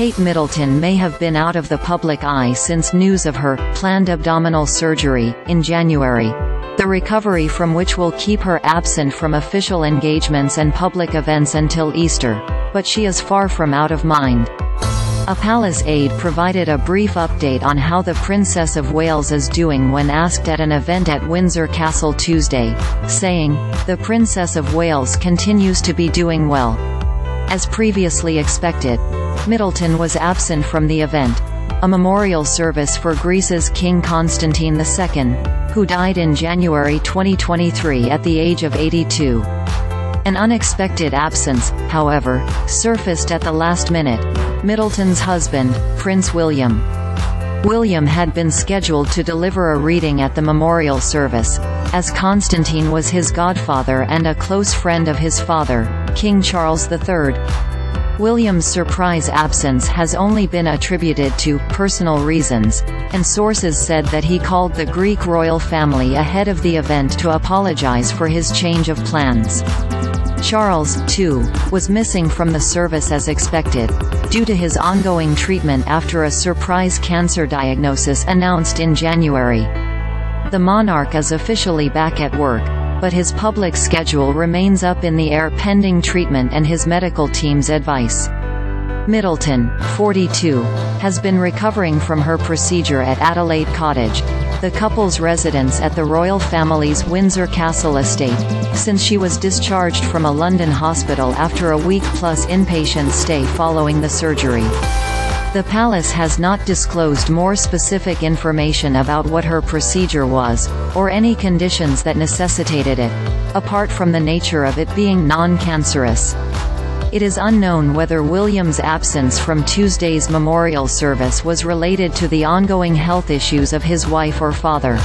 Kate Middleton may have been out of the public eye since news of her planned abdominal surgery in January. The recovery from which will keep her absent from official engagements and public events until Easter. But she is far from out of mind. A palace aide provided a brief update on how the Princess of Wales is doing when asked at an event at Windsor Castle Tuesday, saying, The Princess of Wales continues to be doing well. As previously expected, Middleton was absent from the event, a memorial service for Greece's King Constantine II, who died in January 2023 at the age of 82. An unexpected absence, however, surfaced at the last minute. Middleton's husband, Prince William. William had been scheduled to deliver a reading at the memorial service, as Constantine was his godfather and a close friend of his father, King Charles III. William's surprise absence has only been attributed to personal reasons, and sources said that he called the Greek royal family ahead of the event to apologize for his change of plans. Charles, too, was missing from the service as expected, due to his ongoing treatment after a surprise cancer diagnosis announced in January. The monarch is officially back at work, but his public schedule remains up in the air pending treatment and his medical team's advice. Middleton, 42, has been recovering from her procedure at Adelaide Cottage, the couple's residence at the royal family's Windsor Castle estate, since she was discharged from a London hospital after a week-plus inpatient stay following the surgery. The palace has not disclosed more specific information about what her procedure was, or any conditions that necessitated it, apart from the nature of it being non-cancerous. It is unknown whether William's absence from Tuesday's memorial service was related to the ongoing health issues of his wife or father.